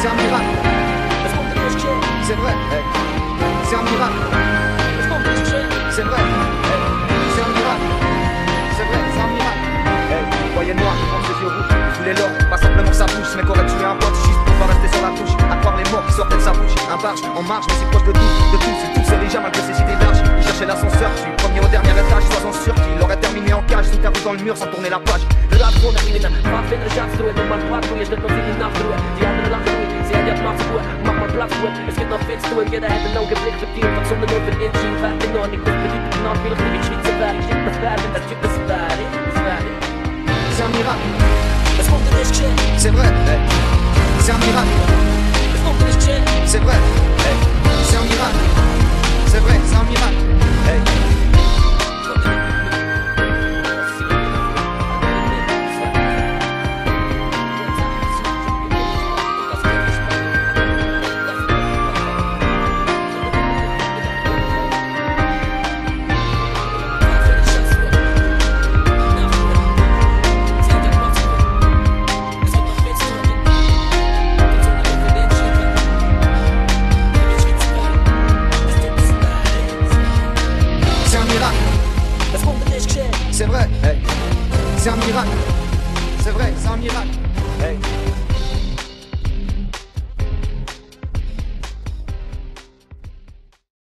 C'est un miracle, es kommt der Licht, c'est vrai. C'est un miracle, es kommt der Licht c'est vrai. C'est un miracle, c'est vrai, c'est un miracle. Voyez noir, comme ses yeux rouges, il voulait l'or, pas simplement sa bouche. Ce mec aurait tué un pote juste pour pas rester sur la touche? À croire les mots qui sortaient de sa bouche. Un barge en marche, mais c'est proche de tout, de tout. C'est tout, c'est déjà malgré ses idées larges. Il cherchait l'ascenseur, je suis premier au dernier étage, sois-en sûr qu'il aurait terminé en cage, sous terre dans le mur sans tourner la page. Rad głowę i wina Dwa fedry żarstruję, no man płatuje Że to filmy nawtruję Die anderen Platz gut. Es gibt noch viel zu tun, jeder hat einen Augenblick verdient. Doch sondern nur für den Sinn fährt in Ordnung. Das bedeutet genau, wie ich die Schweizer wäre. Ich denke, das wäre, das gibt es wäre. C'est un miracle. Parce qu'on devait se C'est vrai. C'est un miracle. c'est vrai, hey. c'est un miracle. C'est vrai, c'est un miracle. Hey.